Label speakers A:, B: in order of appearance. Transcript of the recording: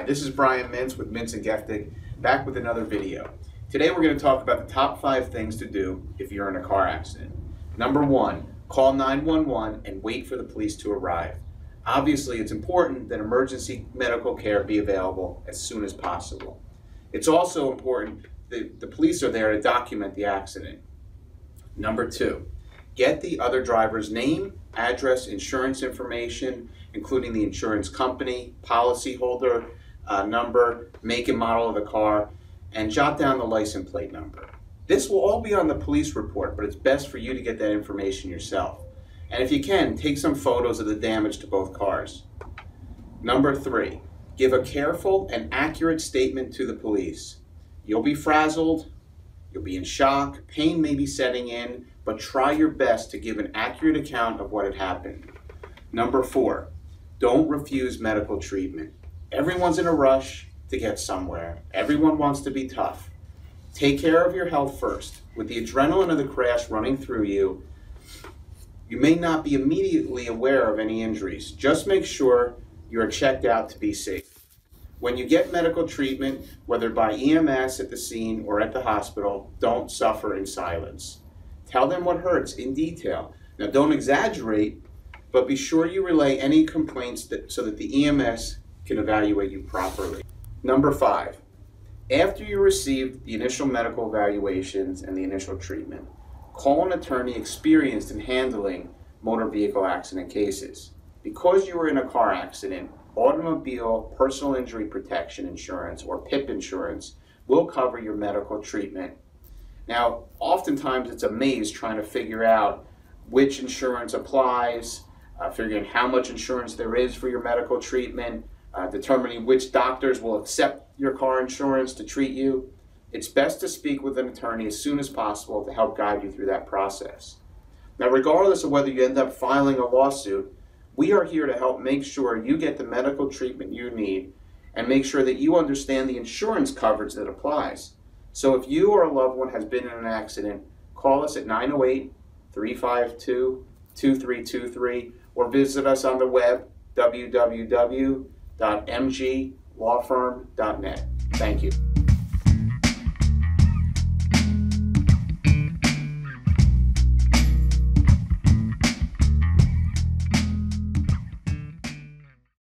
A: this is Brian Mintz with Mintz and Geftic, back with another video. Today we're going to talk about the top five things to do if you're in a car accident. Number one, call 911 and wait for the police to arrive. Obviously, it's important that emergency medical care be available as soon as possible. It's also important that the police are there to document the accident. Number two, get the other driver's name, address, insurance information, including the insurance company, policyholder uh, number, make and model of the car, and jot down the license plate number. This will all be on the police report, but it's best for you to get that information yourself. And if you can, take some photos of the damage to both cars. Number three, give a careful and accurate statement to the police. You'll be frazzled, you'll be in shock, pain may be setting in, but try your best to give an accurate account of what had happened. Number four, don't refuse medical treatment. Everyone's in a rush to get somewhere. Everyone wants to be tough. Take care of your health first. With the adrenaline of the crash running through you, you may not be immediately aware of any injuries. Just make sure you are checked out to be safe. When you get medical treatment, whether by EMS at the scene or at the hospital, don't suffer in silence. Tell them what hurts in detail. Now, don't exaggerate, but be sure you relay any complaints that, so that the EMS can evaluate you properly. Number five, after you receive the initial medical evaluations and the initial treatment, call an attorney experienced in handling motor vehicle accident cases. Because you were in a car accident, automobile personal injury protection insurance or PIP insurance will cover your medical treatment. Now, oftentimes it's a maze trying to figure out which insurance applies, uh, figuring how much insurance there is for your medical treatment, uh, determining which doctors will accept your car insurance to treat you. It's best to speak with an attorney as soon as possible to help guide you through that process. Now, regardless of whether you end up filing a lawsuit, we are here to help make sure you get the medical treatment you need and make sure that you understand the insurance coverage that applies. So if you or a loved one has been in an accident, call us at 908 352 2323 or visit us on the web www.mglawfirm.net. Thank you.